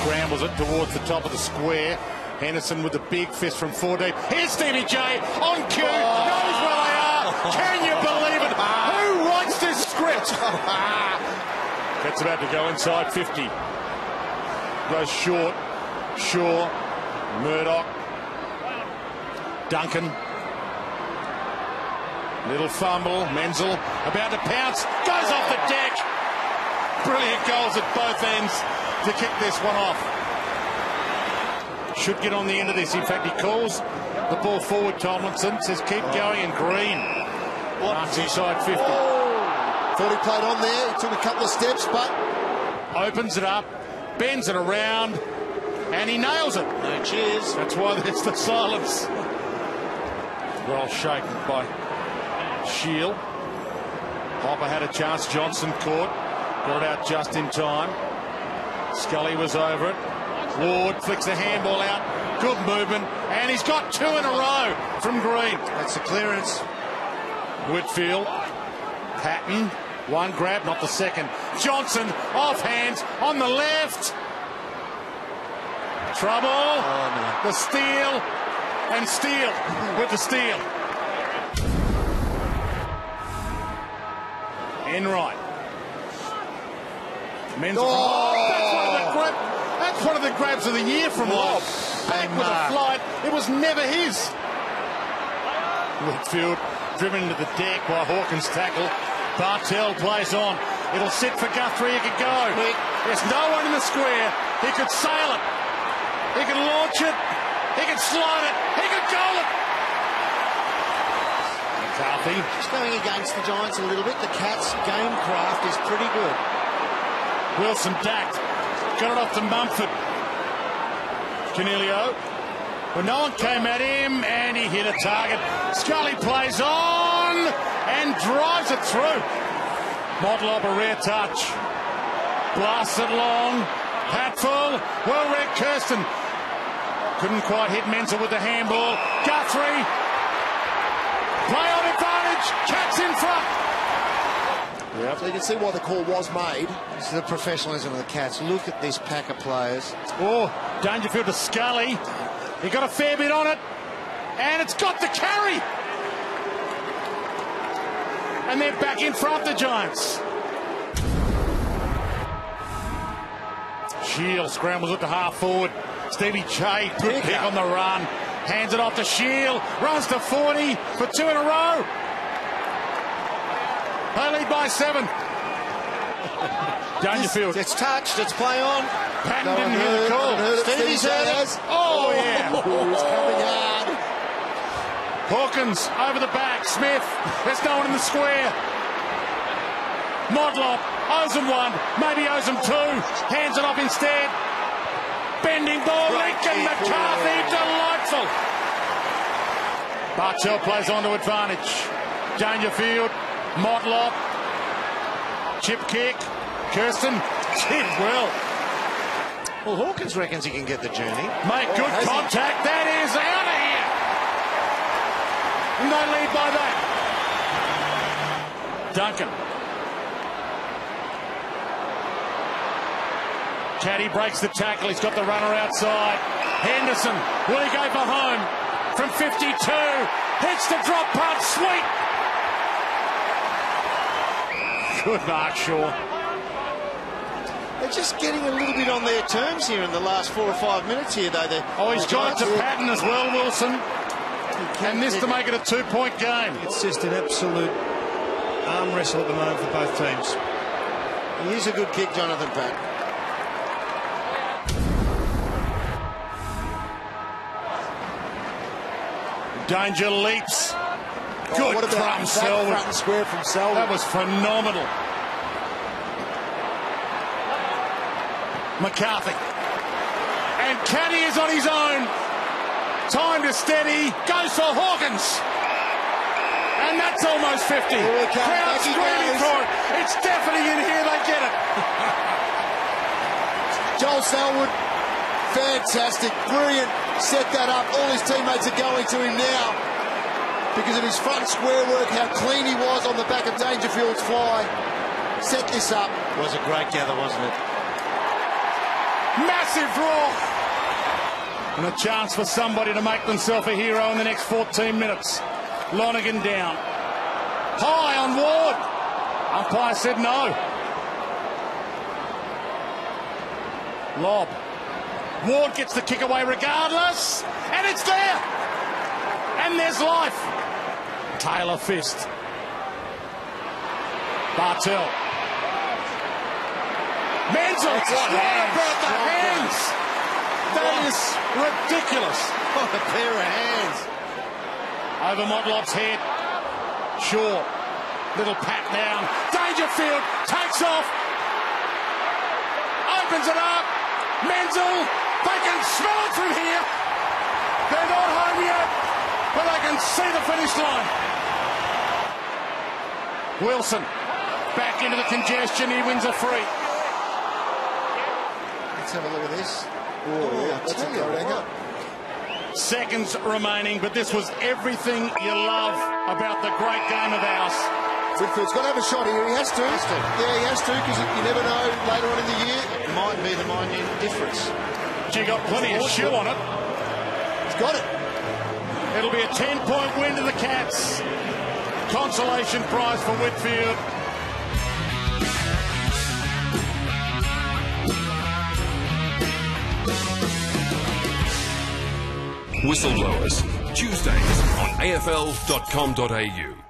scrambles it towards the top of the square. Henderson with the big fist from four deep. Here's Stevie J on cue. Oh. Knows where they are. Can you believe it? Ah. Who writes this script? That's about to go inside 50. Goes short. Shaw. Murdoch. Duncan. Little fumble. Menzel about to pounce. Goes off the deck. Brilliant goals at both ends to kick this one off. Should get on the end of this. In fact, he calls the ball forward. Tomlinson says keep going and Greene. Marks inside 50. Oh. Thought he played on there. He took a couple of steps, but opens it up, bends it around, and he nails it. No cheers. That's why there's the silence. Well shaken by Shiel. Hopper had a chance. Johnson caught. It out just in time. Scully was over it. Ward flicks the handball out. Good movement. And he's got two in a row from Greene. That's the clearance. Whitfield. Patton. One grab, not the second. Johnson off hands on the left. Trouble. Oh, no. The steal. And steal with the steal. Enright. Men's oh. That's one of the grab, That's one of the grabs of the year from Lobb. Back with a flight. It was never his. Whitfield driven into the deck by Hawkins tackle. Bartel plays on. It'll sit for Guthrie. He could go. There's no one in the square. He could sail it. He could launch it. He could slide it. He could goal it. McCarthy. Just going against the Giants a little bit. The Cats' game craft is pretty good. Wilson dacked. Got it off to Mumford. Coniglio. Well, no one came at him, and he hit a target. Scully plays on and drives it through. Motlop, a rare touch. Blasted long. Hatful. Well read Kersten. Couldn't quite hit Menzel with the handball. Guthrie. Play on advantage. Cats in front. Yep. So you can see why the call was made. This is the professionalism of the Cats. Look at this pack of players. Oh, Dangerfield to Scully. He got a fair bit on it. And it's got the carry. And they're back in front, the Giants. Shiel scrambles it to half forward. Stevie J, good pick on the run. Hands it off to Shiel. Runs to 40 for two in a row. They lead by seven. Dangerfield. It's, it's touched. It's play on. Patton no didn't hear the call. Stevie's heard it. Oh, oh, yeah. He's coming hard. Hawkins over the back. Smith. There's no one in the square. Motlop owes him one. Maybe owes him two. Hands it off instead. Bending ball. Lincoln McCarthy. Delightful. Bartel plays on to advantage. Dangerfield. Motlop. Chip kick. Kersten. Did well. Well, Hawkins reckons he can get the journey. Make oh, good contact. He? That is out of here. They lead by that. Duncan. Caddy breaks the tackle. He's got the runner outside. Henderson. Will he go for home? From 52. Hits the drop punt. Sweet. Good mark, Shaw. They're just getting a little bit on their terms here in the last four or five minutes here, though. Oh, he's got it to Patton as well, Wilson. And this to make it a two-point game. It's just an absolute arm wrestle at the moment for both teams. Here's a good kick, Jonathon Patton. Danger leaps. Good crumb, Selwood. Front and square from Selwood. That was phenomenal. McCarthy. And Caddy is on his own. Time to steady. Goes for Hawkins. And that's almost 50. Crowd screaming for it. It's definitely in here. They get it. Joel Selwood, fantastic, brilliant. Set that up. All his teammates are going to him now because of his front square work, how clean he was on the back of Dangerfield's fly. Set this up. It was a great gather, wasn't it? Massive draw. And a chance for somebody to make themselves a hero in the next 14 minutes. Lonergan down. High on Ward. Umpire said no. Lob. Ward gets the kick away regardless. And it's there. And there's life. Taylor Fist. Bartel. Menzel. What about the What hands? That is ridiculous. What a pair of hands. Over Motlop's head. Shaw. Little pat down. Dangerfield takes off. Opens it up. Menzel. They can smell it from here. They're not home yet, but they can see the finish line. Wilson. Back into the congestion. He wins a free. Let's have a look at this. Oh, yeah, that's a good angle. Seconds remaining, but this was everything you love about the great game of ours. Whitfield's got to have a shot here. He has to. Yeah, he has to because you never know later on in the year. It Might be the minute difference. She got plenty of shoe on it. He's got it. It'll be a 10 point win to the Cats. Consolation prize for Whitfield. Whistleblowers, Tuesdays on afl.com.au.